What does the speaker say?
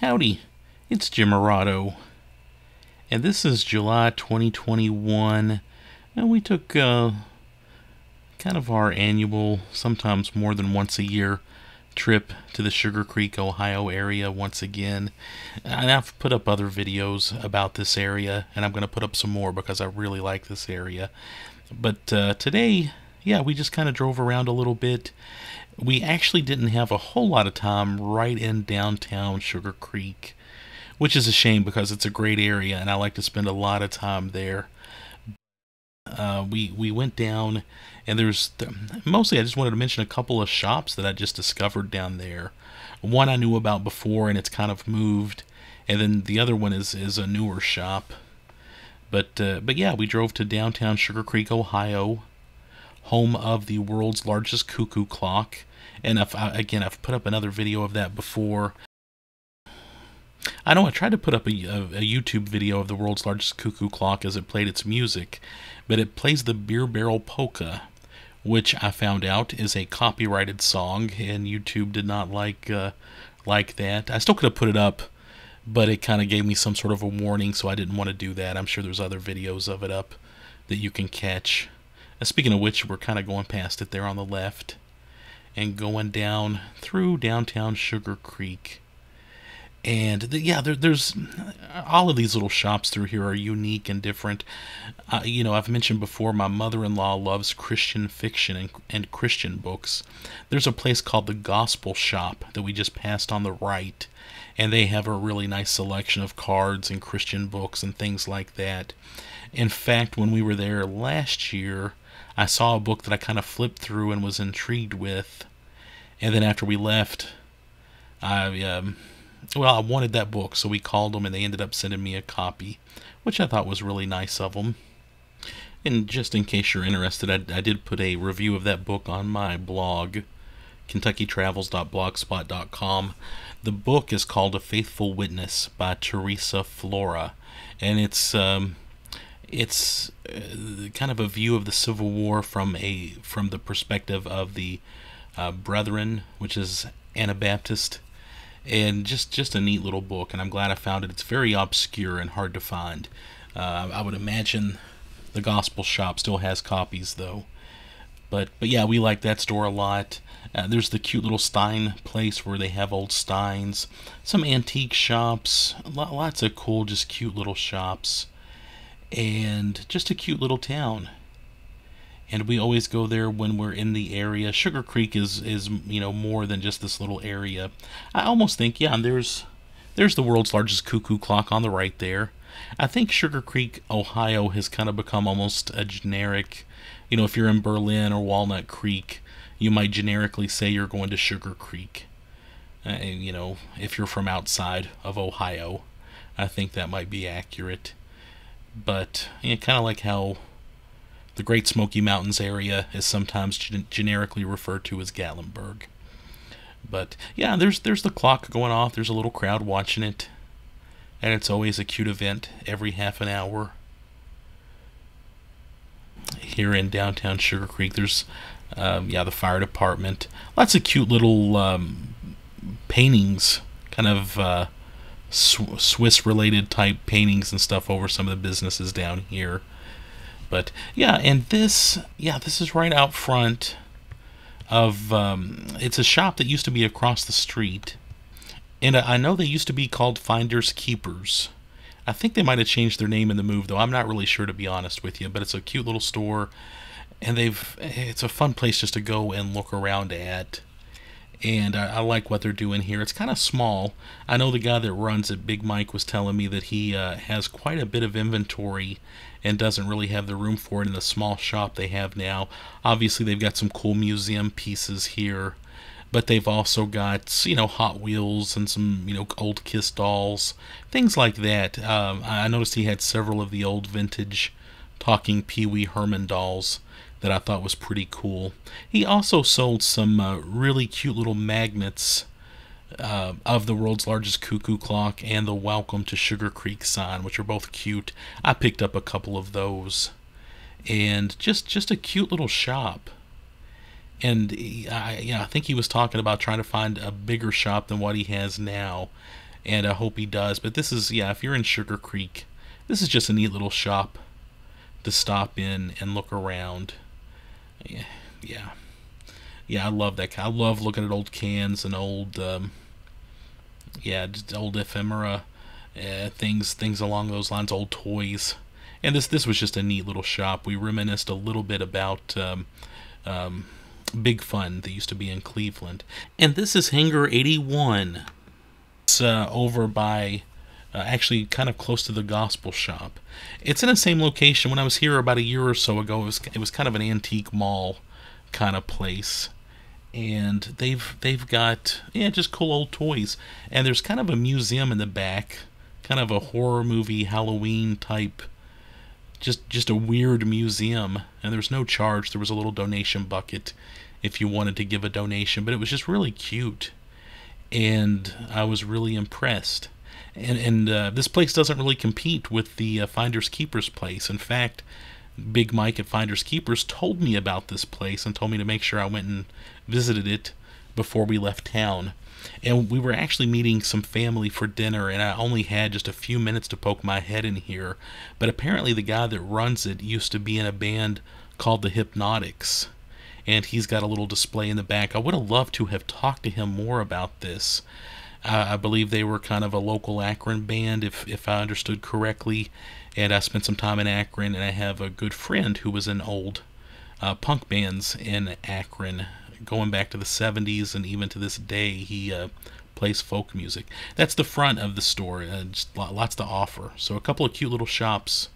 Howdy, it's Jim Arado, and this is July 2021, and we took uh, kind of our annual, sometimes more than once a year, trip to the Sugar Creek, Ohio area once again. And I've put up other videos about this area, and I'm going to put up some more because I really like this area. But uh, today, yeah, we just kind of drove around a little bit we actually didn't have a whole lot of time right in downtown Sugar Creek, which is a shame because it's a great area and I like to spend a lot of time there. Uh, we we went down and there's mostly I just wanted to mention a couple of shops that I just discovered down there. One I knew about before and it's kind of moved, and then the other one is is a newer shop. But uh, but yeah, we drove to downtown Sugar Creek, Ohio, home of the world's largest cuckoo clock and if I, again I've put up another video of that before. I know I tried to put up a, a, YouTube video of the world's largest cuckoo clock as it played its music, but it plays the Beer Barrel Polka, which I found out is a copyrighted song, and YouTube did not like uh, like that. I still could have put it up, but it kind of gave me some sort of a warning, so I didn't want to do that. I'm sure there's other videos of it up that you can catch. Uh, speaking of which, we're kind of going past it there on the left and going down through downtown Sugar Creek. And the, yeah, there, there's all of these little shops through here are unique and different. Uh, you know, I've mentioned before, my mother-in-law loves Christian fiction and, and Christian books. There's a place called the Gospel Shop that we just passed on the right, and they have a really nice selection of cards and Christian books and things like that. In fact, when we were there last year, I saw a book that I kind of flipped through and was intrigued with and then after we left, I um, well, I wanted that book, so we called them, and they ended up sending me a copy, which I thought was really nice of them. And just in case you're interested, I, I did put a review of that book on my blog, KentuckyTravels.blogspot.com. The book is called A Faithful Witness by Teresa Flora, and it's um, it's uh, kind of a view of the Civil War from a from the perspective of the uh, Brethren, which is Anabaptist, and just just a neat little book. And I'm glad I found it. It's very obscure and hard to find. Uh, I would imagine the Gospel Shop still has copies though. But but yeah, we like that store a lot. Uh, there's the cute little Stein place where they have old Steins, some antique shops, lots of cool, just cute little shops, and just a cute little town and we always go there when we're in the area. Sugar Creek is is you know more than just this little area. I almost think yeah, and there's there's the world's largest cuckoo clock on the right there. I think Sugar Creek, Ohio has kind of become almost a generic, you know, if you're in Berlin or Walnut Creek, you might generically say you're going to Sugar Creek. Uh, you know, if you're from outside of Ohio, I think that might be accurate. But you know, kind of like how the Great Smoky Mountains area is sometimes gen- generically referred to as Gatlinburg. But yeah, there's there's the clock going off. There's a little crowd watching it, and it's always a cute event every half an hour. Here in downtown Sugar Creek, there's um, yeah the fire department. Lots of cute little um, paintings, kind of uh, Swiss related type paintings and stuff over some of the businesses down here. But yeah, and this, yeah, this is right out front of, um, it's a shop that used to be across the street. And I know they used to be called Finders Keepers. I think they might have changed their name in the move, though. I'm not really sure, to be honest with you. But it's a cute little store, and they've it's a fun place just to go and look around at and I, I, like what they're doing here. It's kind of small. I know the guy that runs it, Big Mike, was telling me that he uh, has quite a bit of inventory and doesn't really have the room for it in the small shop they have now. Obviously, they've got some cool museum pieces here, but they've also got you know Hot Wheels and some you know old Kiss dolls, things like that. Um, I noticed he had several of the old vintage talking Pee Wee Herman dolls that I thought was pretty cool. He also sold some uh, really cute little magnets uh, of the world's largest cuckoo clock and the Welcome to Sugar Creek sign, which are both cute. I picked up a couple of those, and just just a cute little shop. And I, yeah, I think he was talking about trying to find a bigger shop than what he has now. and I hope he does. But this is, yeah, if you're in Sugar Creek, this is just a neat little shop to stop in and look around. Yeah, yeah, yeah I love that. I love looking at old cans and old, um, yeah, just old ephemera, uh, things, things along those lines, old toys. And this, this was just a neat little shop. We reminisced a little bit about. Um, um, Big Fun that used to be in Cleveland. And this is Hangar 81. It's uh, over by, uh, actually, kind of close to the Gospel Shop. It's in the same location. When I was here about a year or so ago, it was, it was kind of an antique mall kind of place. And they've they've got yeah just cool old toys, and there's kind of a museum in the back, kind of a horror movie Halloween type just just a weird museum and there was no charge there was a little donation bucket if you wanted to give a donation but it was just really cute and i was really impressed and and uh, this place doesn't really compete with the uh, finders keepers place. In fact big mike at finders keepers told me about this place and told me to make sure i went and visited it before we left town. And we were actually meeting some family for dinner and i only had just a few minutes to poke my head in here. But apparently the guy that runs it used to be in a band called the hypnotics and he's got a little display in the back. I would have loved to have talked to him more about this uh, i believe they were kind of a local akron band if, if i understood correctly and i spent some time in akron and i have a good friend who was in old uh, punk bands in akron going back to the 70s and even to this day, he uh, plays folk music. That's the front of the store. Just lots to offer. So a couple of cute little shops